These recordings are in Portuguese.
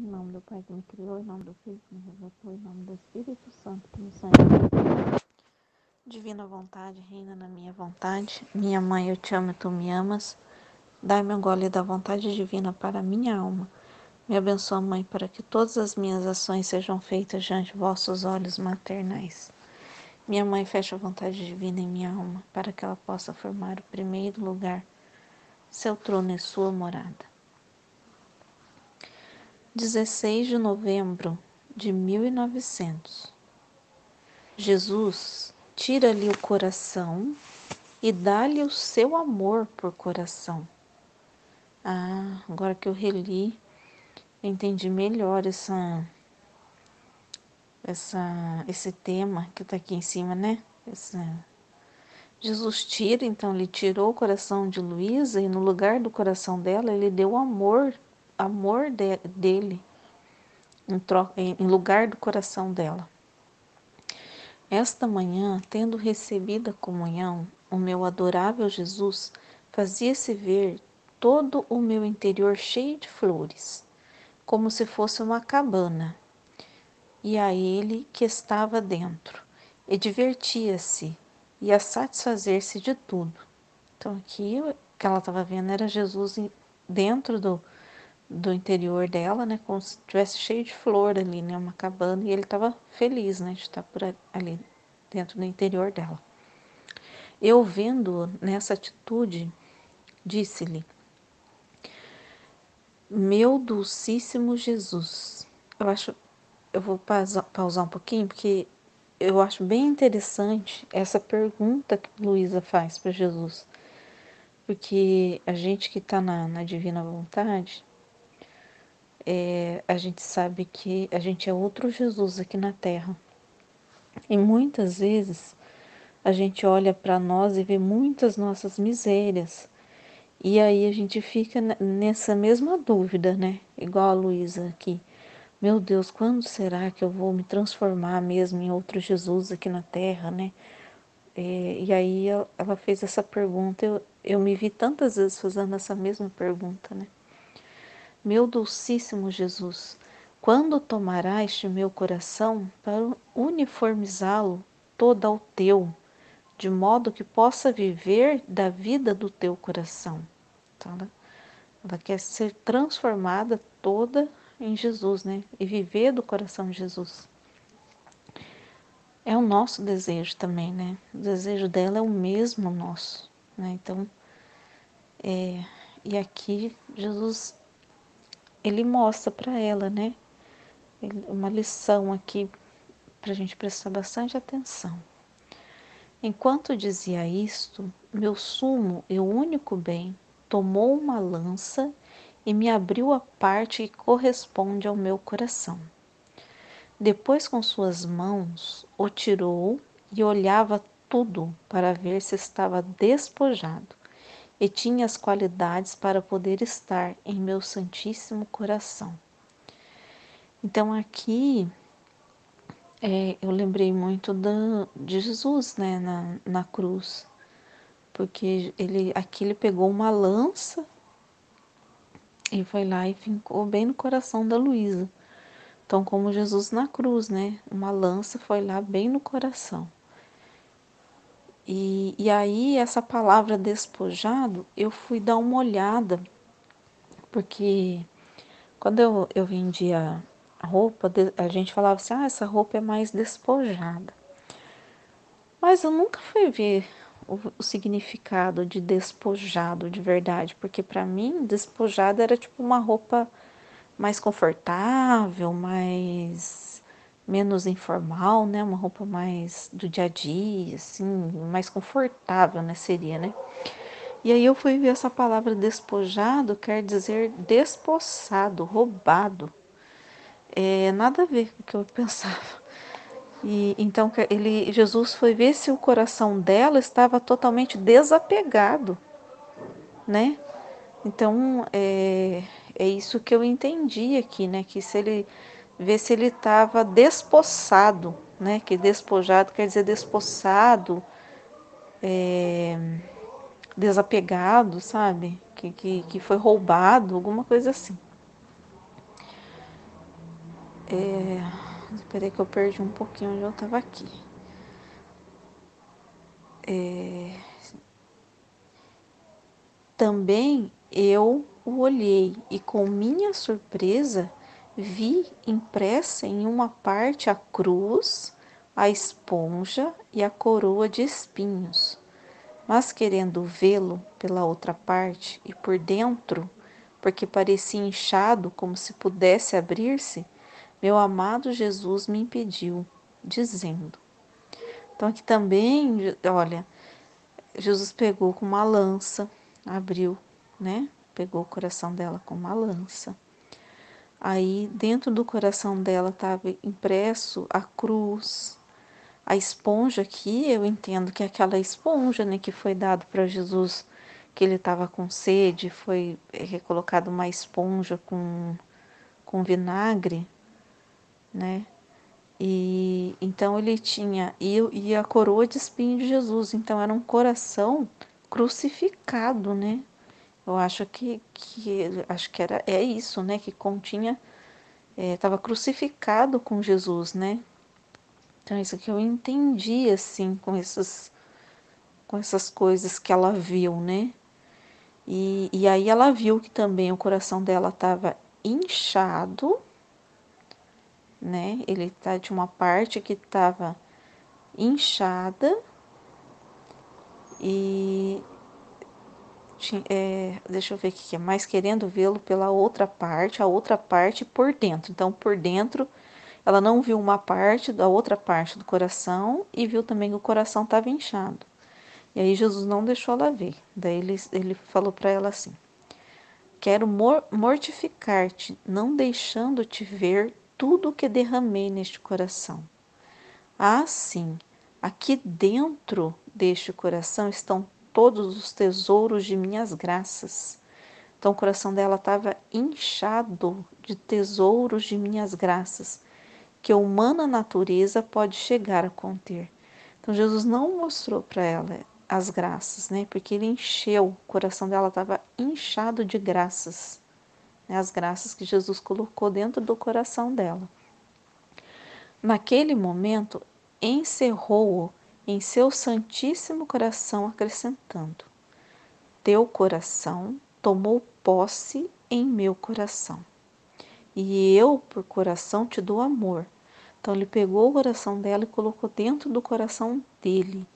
Em nome do Pai que me criou, em nome do Filho que me resgatou, em nome do Espírito Santo que me santificou. Divina vontade, reina na minha vontade. Minha mãe, eu te amo e tu me amas. Dai-me um gole da vontade divina para a minha alma. Me abençoa, Mãe, para que todas as minhas ações sejam feitas diante de vossos olhos maternais. Minha mãe, fecha a vontade divina em minha alma, para que ela possa formar o primeiro lugar, seu trono e sua morada. 16 de novembro de 1900. Jesus tira-lhe o coração e dá-lhe o seu amor por coração. Ah, agora que eu reli, entendi melhor essa, essa, esse tema que está aqui em cima, né? Jesus tira, então ele tirou o coração de Luísa e no lugar do coração dela ele deu amor amor de, dele em, troca, em lugar do coração dela. Esta manhã, tendo recebido a comunhão, o meu adorável Jesus fazia-se ver todo o meu interior cheio de flores, como se fosse uma cabana, e a ele que estava dentro, e divertia-se e a satisfazer-se de tudo. Então aqui o que ela estava vendo era Jesus dentro do, do interior dela, né, como se tivesse cheio de flor ali, né, uma cabana, e ele estava feliz, né, de estar por ali dentro do interior dela. Eu vendo nessa atitude, disse-lhe: Meu dulcíssimo Jesus. Eu acho, eu vou pausar, pausar um pouquinho porque eu acho bem interessante essa pergunta que Luísa faz para Jesus, porque a gente que está na, na divina vontade é, a gente sabe que a gente é outro Jesus aqui na Terra. E muitas vezes a gente olha para nós e vê muitas nossas misérias. E aí a gente fica nessa mesma dúvida, né? Igual a Luísa aqui. Meu Deus, quando será que eu vou me transformar mesmo em outro Jesus aqui na Terra, né? É, e aí ela fez essa pergunta, eu, eu me vi tantas vezes fazendo essa mesma pergunta, né? Meu Dulcíssimo Jesus, quando tomará este meu coração para uniformizá-lo todo ao teu, de modo que possa viver da vida do teu coração? Então, ela, ela quer ser transformada toda em Jesus, né? E viver do coração de Jesus. É o nosso desejo também, né? O desejo dela é o mesmo nosso, né? Então, é, e aqui Jesus ele mostra para ela, né? Uma lição aqui para a gente prestar bastante atenção. Enquanto dizia isto, meu sumo e único bem tomou uma lança e me abriu a parte que corresponde ao meu coração. Depois, com suas mãos, o tirou e olhava tudo para ver se estava despojado e tinha as qualidades para poder estar em meu Santíssimo Coração. Então aqui é, eu lembrei muito da, de Jesus, né, na, na cruz, porque ele aqui ele pegou uma lança e foi lá e ficou bem no coração da Luísa. Então, como Jesus na cruz, né, uma lança foi lá bem no coração. E, e aí, essa palavra despojado, eu fui dar uma olhada, porque quando eu, eu vendia roupa, a gente falava assim: ah, essa roupa é mais despojada. Mas eu nunca fui ver o, o significado de despojado de verdade, porque para mim, despojado era tipo uma roupa mais confortável, mais menos informal, né? Uma roupa mais do dia a dia, assim, mais confortável, né? Seria, né? E aí eu fui ver essa palavra despojado, quer dizer despossado, roubado. É, nada a ver com o que eu pensava. E então ele, Jesus foi ver se o coração dela estava totalmente desapegado, né? Então é, é isso que eu entendi aqui, né? Que se ele ver se ele estava despossado, né? Que despojado quer dizer despossado, é, desapegado, sabe? Que, que, que foi roubado, alguma coisa assim. É, esperei que eu perdi um pouquinho onde eu estava aqui. É, também eu o olhei e, com minha surpresa, vi impressa em uma parte a cruz, a esponja e a coroa de espinhos. Mas querendo vê-lo pela outra parte e por dentro, porque parecia inchado como se pudesse abrir-se, meu amado Jesus me impediu, dizendo. Então aqui também, olha, Jesus pegou com uma lança, abriu, né? Pegou o coração dela com uma lança. Aí dentro do coração dela estava impresso a cruz, a esponja aqui, eu entendo que é aquela esponja, né, que foi dado para Jesus, que ele estava com sede, foi recolocado uma esponja com, com vinagre, né? E então ele tinha e, e a coroa de espinho de Jesus, então era um coração crucificado, né? Eu acho que, que acho que era é isso, né? Que continha estava é, crucificado com Jesus, né? Então isso que eu entendi assim com essas com essas coisas que ela viu, né? E, e aí ela viu que também o coração dela estava inchado né? Ele tá de uma parte que estava inchada e é, deixa eu ver o que é mais querendo vê-lo pela outra parte, a outra parte por dentro. Então, por dentro, ela não viu uma parte da outra parte do coração e viu também que o coração estava inchado. E aí Jesus não deixou ela ver. Daí ele, ele falou para ela assim: Quero mortificar-te, não deixando-te ver tudo o que derramei neste coração. Ah, sim, aqui dentro deste coração estão todos os tesouros de minhas graças. Então o coração dela estava inchado de tesouros de minhas graças, que a humana natureza pode chegar a conter. Então Jesus não mostrou para ela as graças, né? Porque ele encheu, o coração dela estava inchado de graças né, as graças que Jesus colocou dentro do coração dela. Naquele momento, encerrou-o em seu santíssimo coração, acrescentando: Teu coração tomou posse em meu coração, e eu, por coração, te dou amor. Então, ele pegou o coração dela e colocou dentro do coração dele.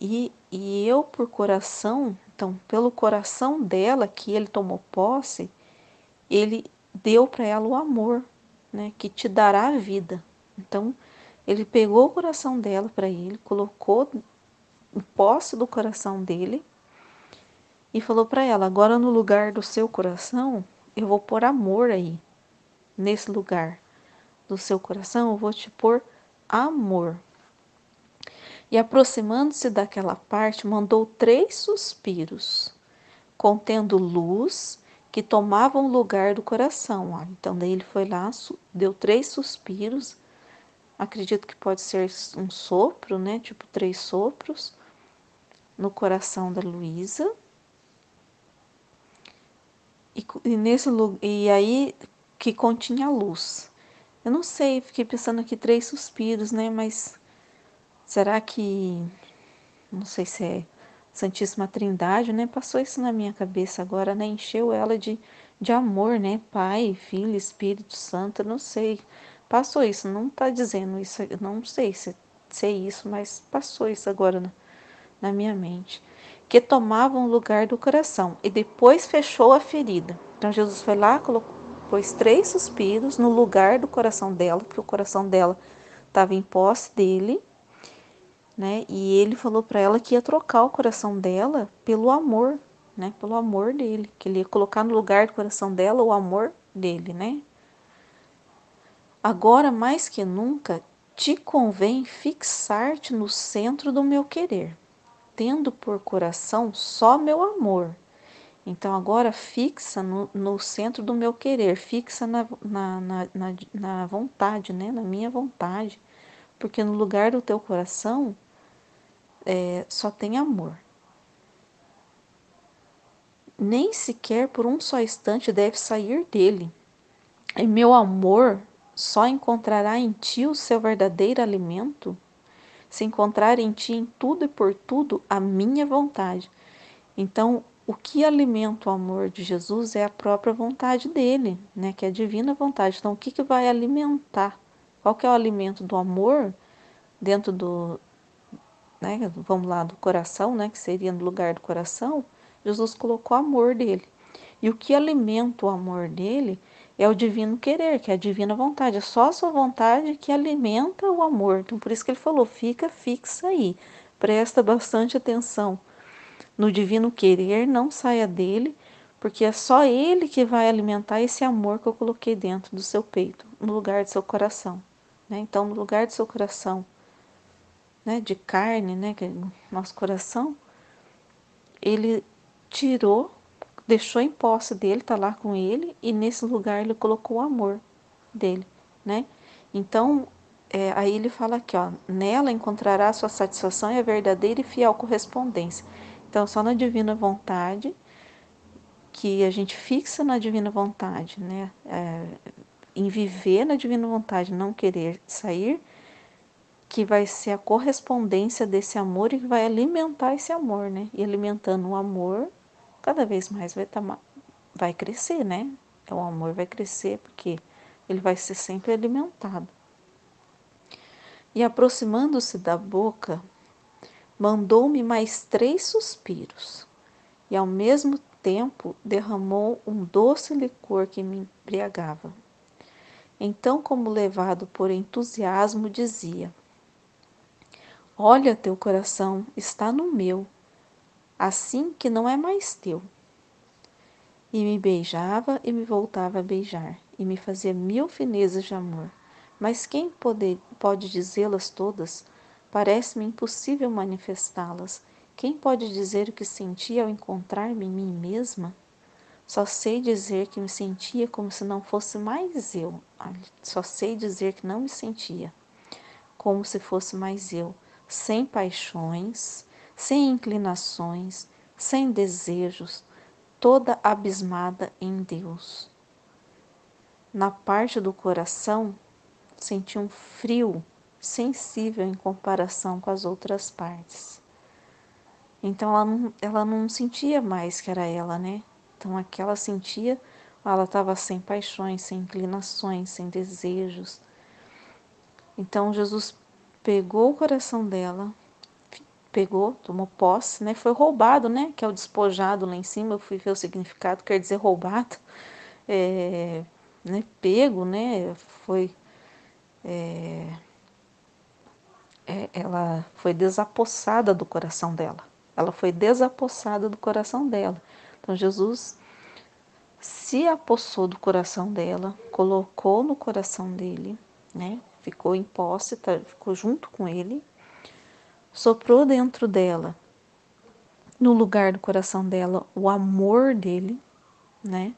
E, e eu, por coração, então, pelo coração dela que ele tomou posse, ele deu para ela o amor, né, que te dará a vida. Então, ele pegou o coração dela para ele, colocou em posse do coração dele e falou para ela: agora no lugar do seu coração, eu vou pôr amor aí. Nesse lugar do seu coração, eu vou te pôr amor. E aproximando-se daquela parte, mandou três suspiros, contendo luz que tomavam lugar do coração. Então, daí ele foi lá, deu três suspiros. Acredito que pode ser um sopro, né? Tipo três sopros no coração da Luísa. E, e, nesse e aí que continha luz. Eu não sei, fiquei pensando aqui três suspiros, né? Mas será que não sei se é Santíssima Trindade, né? Passou isso na minha cabeça agora, né? Encheu ela de, de amor, né? Pai, Filho, Espírito Santo, não sei. Passou isso, não tá dizendo isso, não sei se, se é isso, mas passou isso agora na, na minha mente. Que tomavam o lugar do coração e depois fechou a ferida. Então Jesus foi lá, colocou, pôs três suspiros no lugar do coração dela, porque o coração dela estava em posse dele né? E ele falou para ela que ia trocar o coração dela pelo amor, né? Pelo amor dele, que ele ia colocar no lugar do coração dela o amor dele, né? Agora mais que nunca te convém fixar-te no centro do meu querer, tendo por coração só meu amor. Então agora fixa no, no centro do meu querer, fixa na, na, na, na, na vontade, né? Na minha vontade. Porque no lugar do teu coração é, só tem amor. Nem sequer por um só instante deve sair dele. E meu amor só encontrará em ti o seu verdadeiro alimento? Se encontrar em ti em tudo e por tudo a minha vontade. Então, o que alimenta o amor de Jesus é a própria vontade dele, né? Que é a divina vontade. Então, o que, que vai alimentar? Qual que é o alimento do amor dentro do, né? Vamos lá, do coração, né? Que seria no lugar do coração. Jesus colocou o amor dele. E o que alimenta o amor dele é o divino querer, que é a divina vontade. É só a sua vontade que alimenta o amor. Então, por isso que ele falou: fica fixa aí, presta bastante atenção no divino querer, não saia dele, porque é só ele que vai alimentar esse amor que eu coloquei dentro do seu peito, no lugar do seu coração. Né? Então, no lugar do seu coração, né, de carne, né, que é nosso coração, ele tirou, deixou em posse dele, está lá com ele, e nesse lugar ele colocou o amor dele, né? Então, é, aí ele fala aqui, ó, nela encontrará sua satisfação e a verdadeira e fiel correspondência. Então, só na divina vontade, que a gente fixa na divina vontade, né? É, em viver na divina vontade, não querer sair, que vai ser a correspondência desse amor e que vai alimentar esse amor, né? E alimentando o amor, cada vez mais vai, tá, vai crescer, né? O amor vai crescer porque ele vai ser sempre alimentado. E aproximando-se da boca, mandou-me mais três suspiros, e ao mesmo tempo derramou um doce licor que me embriagava. Então, como levado por entusiasmo, dizia: Olha, teu coração está no meu, assim que não é mais teu. E me beijava e me voltava a beijar, e me fazia mil finezas de amor. Mas quem pode, pode dizê-las todas? Parece-me impossível manifestá-las. Quem pode dizer o que sentia ao encontrar-me em mim mesma? Só sei dizer que me sentia como se não fosse mais eu. Só sei dizer que não me sentia como se fosse mais eu, sem paixões, sem inclinações, sem desejos, toda abismada em Deus. Na parte do coração, senti um frio sensível em comparação com as outras partes. Então ela não, ela não sentia mais que era ela, né? Então aquela sentia, ela estava sem paixões, sem inclinações, sem desejos. Então Jesus pegou o coração dela, pegou, tomou posse, né? Foi roubado, né? Que é o despojado lá em cima. Eu fui ver o significado, quer dizer roubado, é, né? Pego, né? Foi é, é, ela foi desapossada do coração dela. Ela foi desapossada do coração dela. Então Jesus se apossou do coração dela, colocou no coração dele, né? Ficou em posse, tá, ficou junto com ele, soprou dentro dela, no lugar do coração dela, o amor dele, né?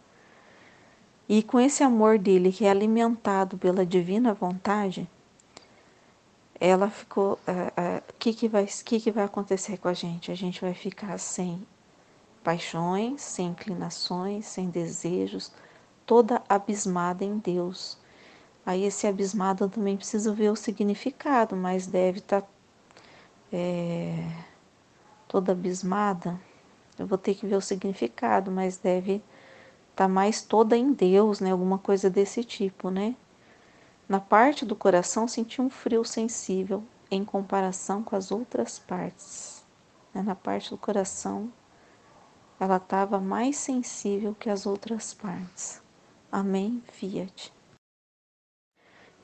E com esse amor dele que é alimentado pela divina vontade, ela ficou. O é, é, que, que, vai, que, que vai acontecer com a gente? A gente vai ficar sem paixões, sem inclinações, sem desejos, toda abismada em Deus. Aí esse abismado eu também preciso ver o significado, mas deve estar tá, é, toda abismada. Eu vou ter que ver o significado, mas deve estar tá mais toda em Deus, né? Alguma coisa desse tipo, né? Na parte do coração senti um frio sensível em comparação com as outras partes. Né? Na parte do coração, ela estava mais sensível que as outras partes. Amém, Fiat.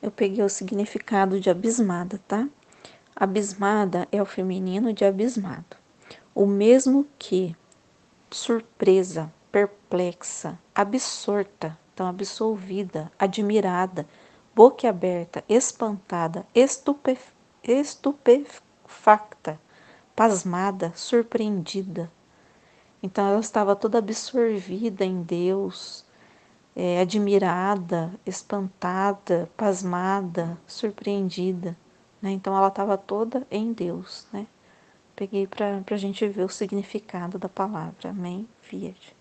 Eu peguei o significado de abismada, tá? Abismada é o feminino de abismado. O mesmo que surpresa, perplexa, absorta, então absolvida, admirada, boquiaberta, espantada, estupef estupefacta, pasmada, surpreendida. Então ela estava toda absorvida em Deus, é, admirada, espantada, pasmada, surpreendida. Né? Então ela estava toda em Deus. Né? Peguei para a gente ver o significado da palavra. Amém? Fiat.